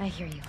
I hear you.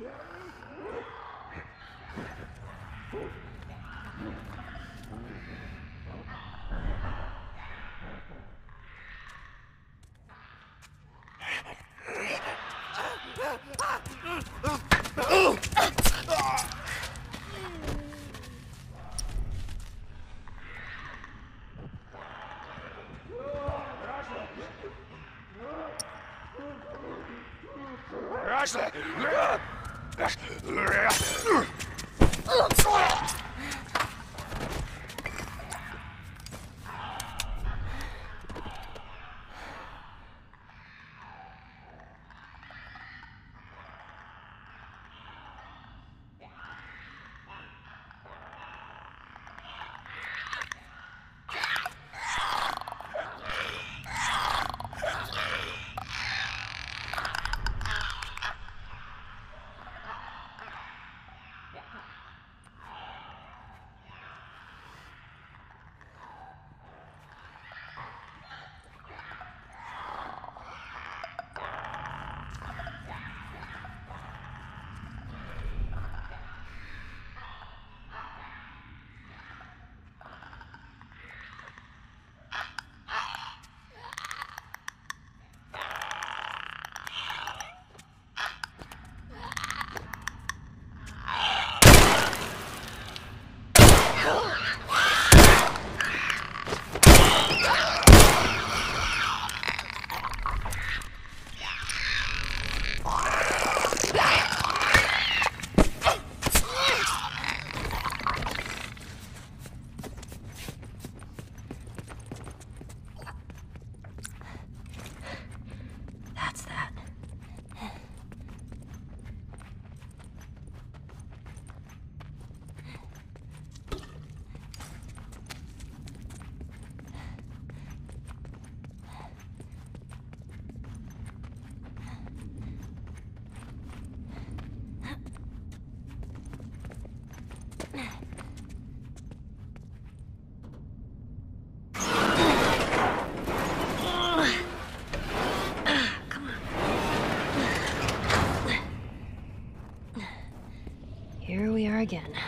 Oh! again.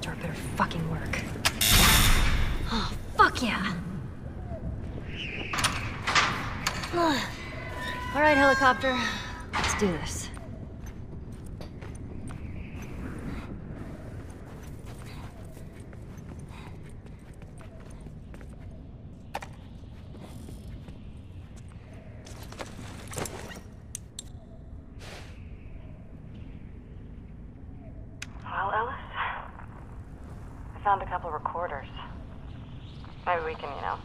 Door better fucking work. Oh, fuck yeah! All right, helicopter. Let's do this. Well, Ellis, I found a couple recorders. Maybe we can, you know,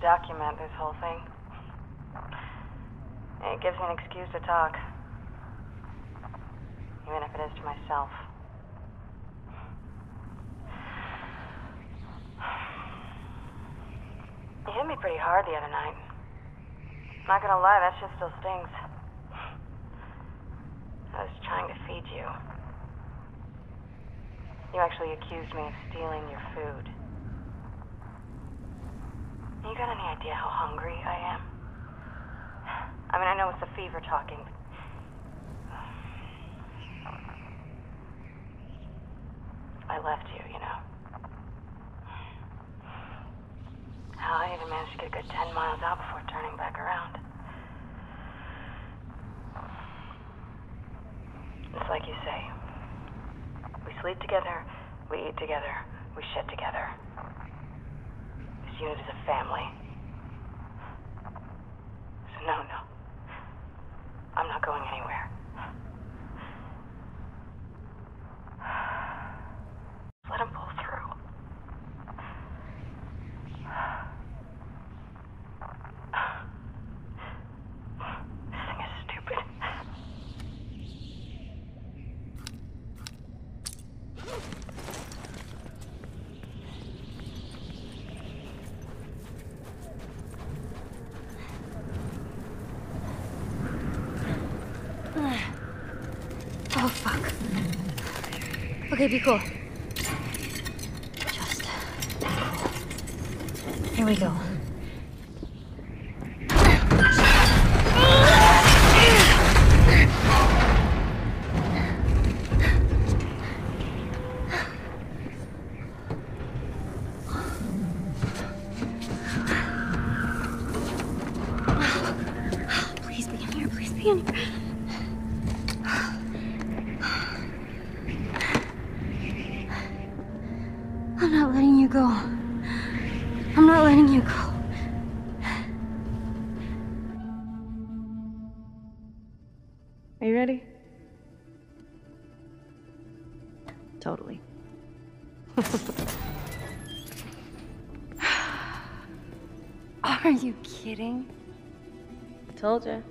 document this whole thing. It gives me an excuse to talk. Even if it is to myself. You hit me pretty hard the other night. Not gonna lie, that shit still stings. I was trying to feed you. You actually accused me of stealing your food. You got any idea how hungry I am? I mean, I know it's the fever talking. I left you, you know. I even managed to get a good 10 miles out before turning back around. It's like you say. We sleep together, we eat together, we shit together. This unit is a family. So no, no. I'm not going anywhere. Let him pull through. This thing is stupid. Oh, fuck. Okay, be cool. Just. Here we go. I'm not letting you go. I'm not letting you go. Are you ready? Totally. Are you kidding? Told you.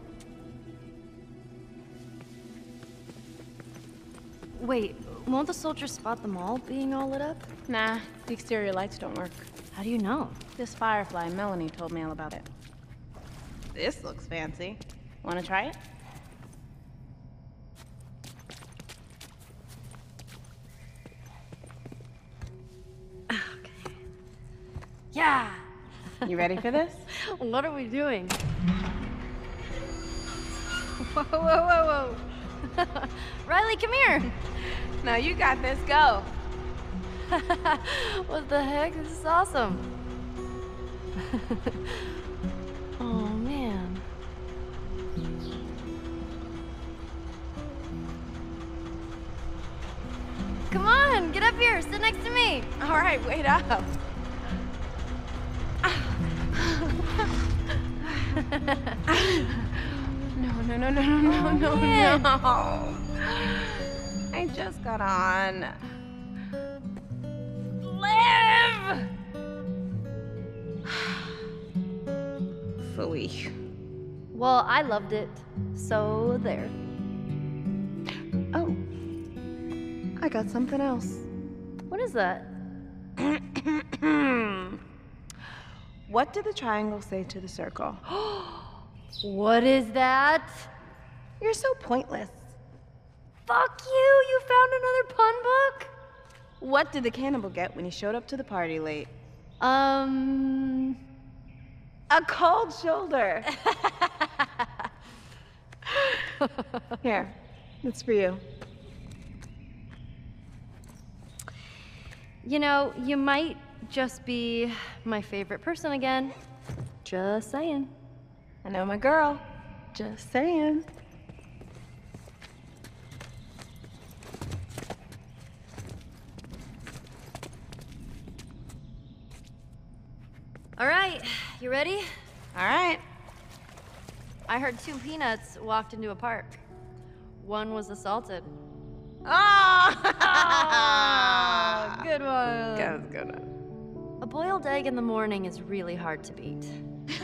Wait, won't the soldiers spot them all being all lit up? Nah, the exterior lights don't work. How do you know? This Firefly, Melanie told me all about it. This looks fancy. Wanna try it? Okay. Yeah! You ready for this? What are we doing? Whoa, whoa, whoa, whoa. Riley, come here! no, you got this. Go. what the heck? This is awesome. oh, man. Come on, get up here, sit next to me. All right, wait up. No, no, no, no, no, no, oh, no, man. no. I just got on. Live! Phooey. Well, I loved it, so there. Oh. I got something else. What is that? what did the triangle say to the circle? What is that? You're so pointless. Fuck you! You found another pun book? What did the cannibal get when he showed up to the party late? Um. A cold shoulder. Here, it's for you. You know, you might just be my favorite person again. Just saying. I know my girl. Just saying. All right, you ready? All right. I heard two peanuts walked into a park. One was assaulted. Oh! Good one. That was good one. A boiled egg in the morning is really hard to beat.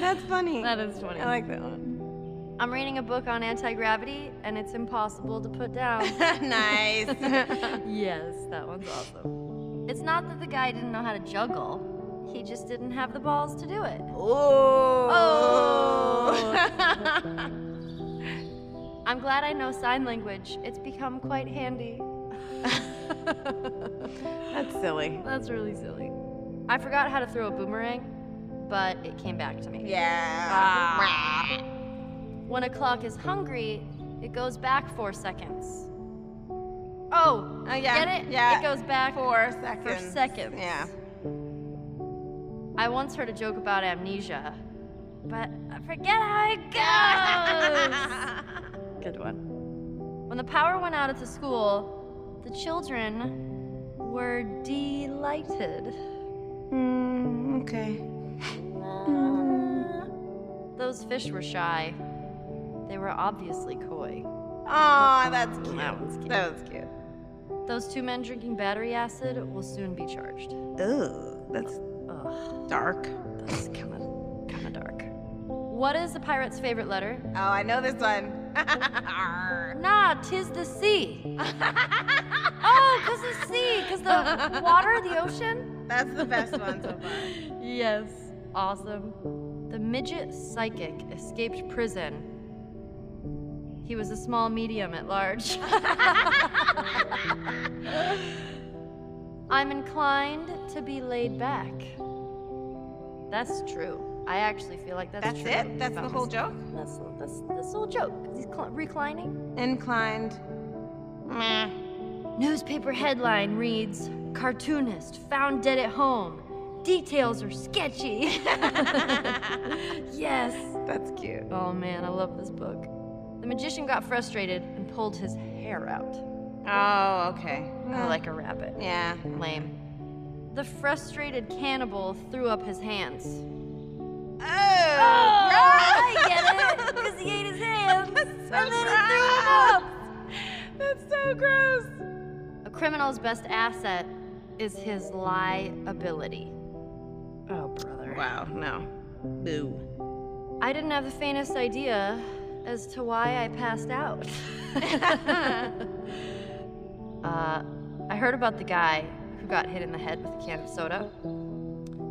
That's funny. That is funny. I like that one. I'm reading a book on anti gravity, and it's impossible to put down. nice. yes, that one's awesome. It's not that the guy didn't know how to juggle, he just didn't have the balls to do it. Oh. Oh. I'm glad I know sign language. It's become quite handy. That's silly. That's really silly. I forgot how to throw a boomerang, but it came back to me. Yeah. Ah. When a clock is hungry, it goes back four seconds. Oh, Oh, yeah. get it? Yeah. It goes back Four seconds. for seconds. Yeah. I once heard a joke about amnesia, but I forget how it goes. Good one. When the power went out at the school, the children were delighted. Mm, okay. Those fish were shy. They were obviously coy. Oh, that's cute. That one's cute. That was cute. Those two men drinking battery acid will soon be charged. Ooh, that's Ugh, dark. that's kind of kind of dark. What is a pirate's favorite letter? Oh, I know this one. Nah, tis the sea. oh, cause the sea, cause the water, the ocean. That's the best one so far. Yes, awesome. The midget psychic escaped prison. He was a small medium at large. I'm inclined to be laid back. That's true. I actually feel like that's, That's true. it? That's the whole joke? That's that's that's the whole joke. He's cl- reclining. Inclined. Meh. Newspaper headline reads Cartoonist found dead at home. Details are sketchy. yes. That's cute. Oh man, I love this book. The magician got frustrated and pulled his hair out. Oh, okay. Or uh, like a rabbit. Yeah. Lame. The frustrated cannibal threw up his hands. Oh, oh I get it! Because he ate his hands! and then he threw them up! That's so gross. A criminal's best asset is his liability. Oh, brother. Wow, no. Boo. I didn't have the faintest idea as to why I passed out. uh, I heard about the guy who got hit in the head with a can of soda.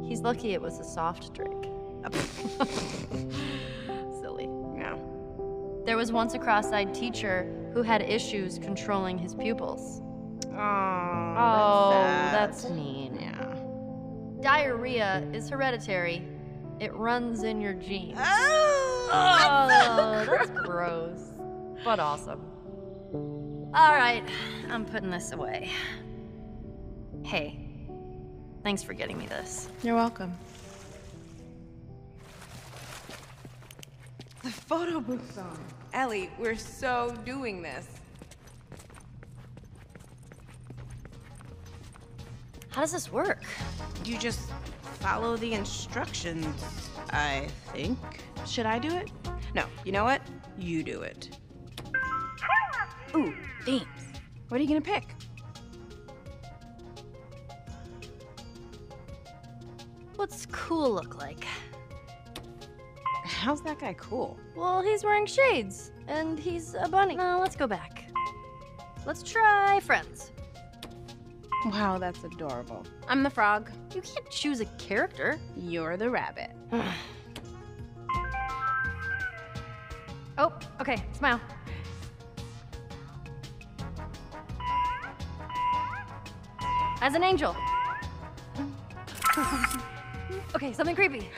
He's lucky it was a soft drink. Silly. No. There was once a cross eyed teacher who had issues controlling his pupils. Oh, Oh, that's, that's sad. mean. Yeah. Diarrhea is hereditary, it runs in your genes. Oh, Oh, that's gross, but awesome. All right, I'm putting this away. Hey, thanks for getting me this. You're welcome. The photo booth's on. Ellie, we're so doing this. How does this work? You just follow the instructions, I think. Should I do it? No, you know what? You do it. Ooh, themes. What are you gonna pick? What's cool look like? How's that guy cool? Well, he's wearing shades, and he's a bunny. No, let's go back. Let's try friends. Wow, that's adorable. I'm the frog. You can't choose a character. You're the rabbit. Oh, okay, smile. As an angel. okay, something creepy.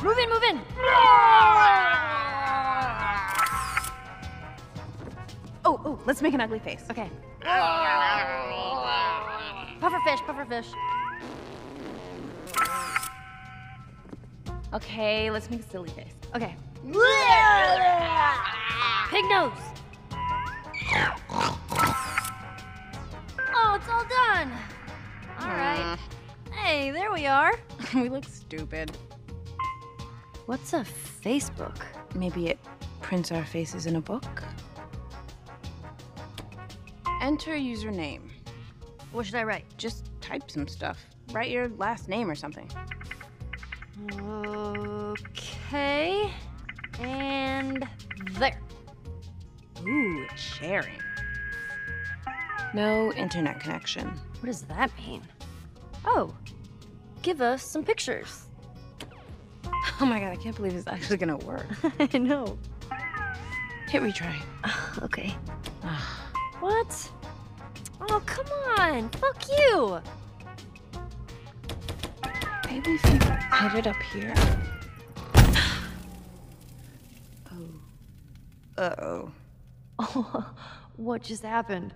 move in, move in. Let's make an ugly face. Okay. Pufferfish, pufferfish. Okay, let's make a silly face. Okay. Pig nose. Oh, it's all done. All right. Hey, there we are. we look stupid. What's a Facebook? Maybe it prints our faces in a book? Enter username. What should I write? Just type some stuff. Write your last name or something. Okay. And there. Ooh, it's sharing. No internet connection. What does that mean? Oh, give us some pictures. Oh my god, I can't believe it's actually gonna work. I know. Hit retry. Okay. What? Oh, come on. Fuck you. Maybe if you hit it up here. Oh. Uh-oh. Oh, what just happened?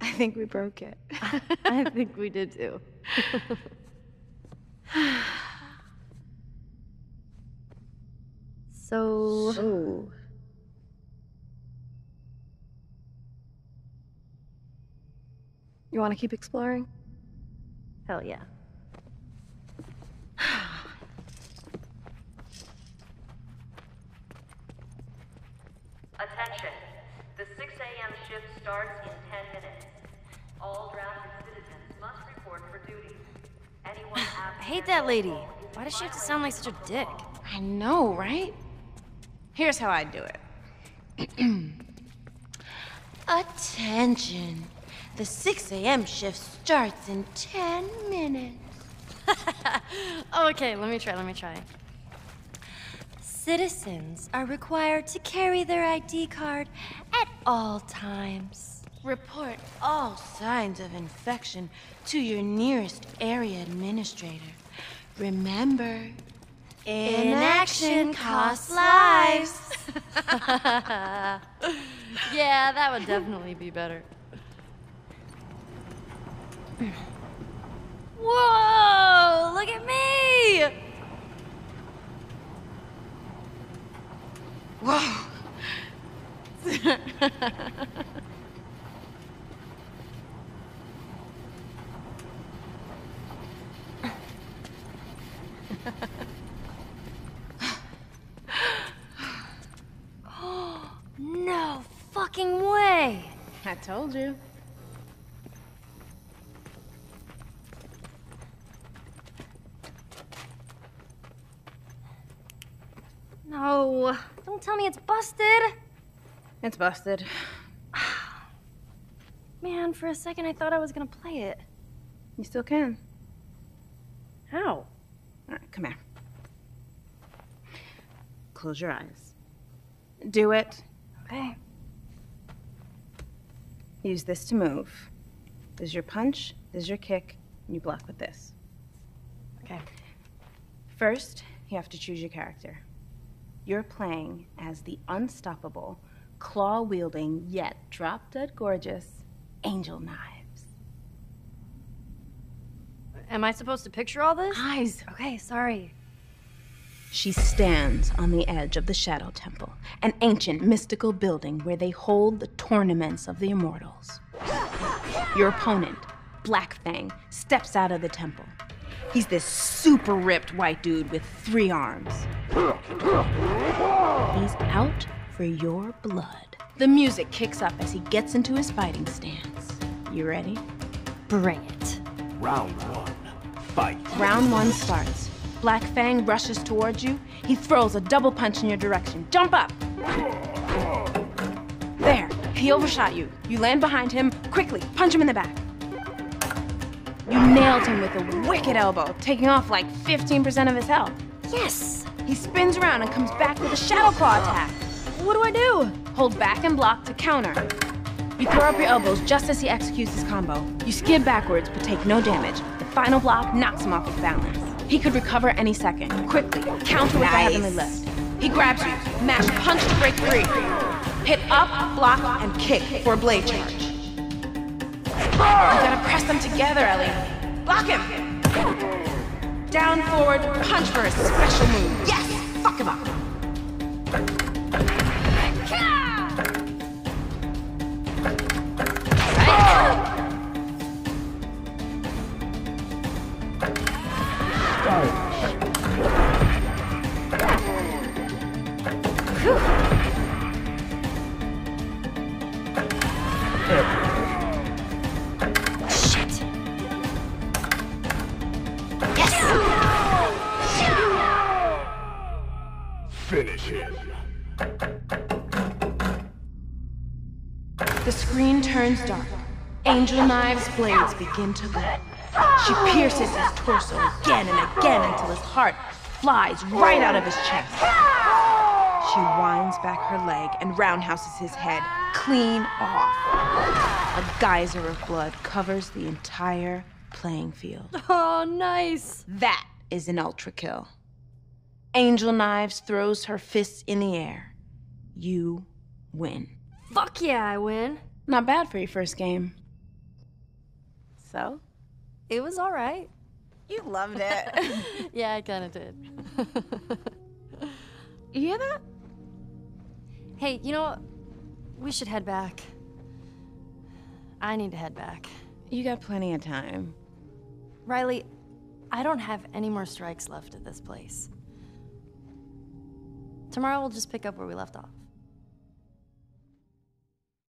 I think we broke it. I think we did too. so, Oh. You want to keep exploring? Hell yeah. Attention. The 6 a.m. shift starts in 10 minutes. All drafted citizens must report for duty. Anyone I hate that lady. Why does she have to sound like such a dick? I know, right? Here's how I do it. Attention. The 6 a.m. shift starts in 10 minutes. Oh, okay, let me try, let me try. Citizens are required to carry their ID card at all times. Report all signs of infection to your nearest area administrator. Remember, inaction costs lives. yeah, that would definitely be better. Whoa! Look at me! Whoa, no fucking way! I told you. No, don't tell me it's busted. It's busted. Man, for a second I thought I was gonna play it. You still can. How? All right, come here. Close your eyes. Do it. Okay. Use this to move. This is your punch, this is your kick, and you block with this. Okay. First, you have to choose your character. You're playing as the unstoppable, claw wielding, yet drop dead gorgeous Angel Knives. Am I supposed to picture all this? Eyes! Okay, sorry. She stands on the edge of the Shadow Temple, an ancient mystical building where they hold the tournaments of the immortals. Your opponent, Black Fang, steps out of the temple. He's this super ripped white dude with three arms. He's out for your blood. The music kicks up as he gets into his fighting stance. You ready? Bring it. Round one. Fight. Round one starts. Black Fang rushes towards you. He throws a double punch in your direction. Jump up! There, he overshot you. You land behind him. Quickly, punch him in the back. You nailed him with a wicked elbow, taking off like 15% of his health. Yes! He spins around and comes back with a Shadow Claw attack. What do I do? Hold back and block to counter. You throw up your elbows just as he executes his combo. You skid backwards but take no damage. The final block knocks him off his balance. He could recover any second. Quickly, counter with the Nice. heavenly lift. He grabs you, mash punch to break free. Hit up, block, and kick for a blade charge. You gotta press them together, Ellie. Block him! Down, forward, punch for a special move. Yes! Fuck him up. Knives' blades begin to glow. She pierces his torso again and again until his heart flies right out of his chest. She winds back her leg and roundhouses his head clean off. A geyser of blood covers the entire playing field. Oh, nice. That is an ultra kill. Angel Knives throws her fists in the air. You win. Fuck yeah, I win. Not bad for your first game. So? It was alright. You loved it. Yeah, I kinda did. you hear that? hey, you know what? We should head back. I need to head back. You got plenty of time. Riley, I don't have any more strikes left at this place. Tomorrow we'll just pick up where we left off.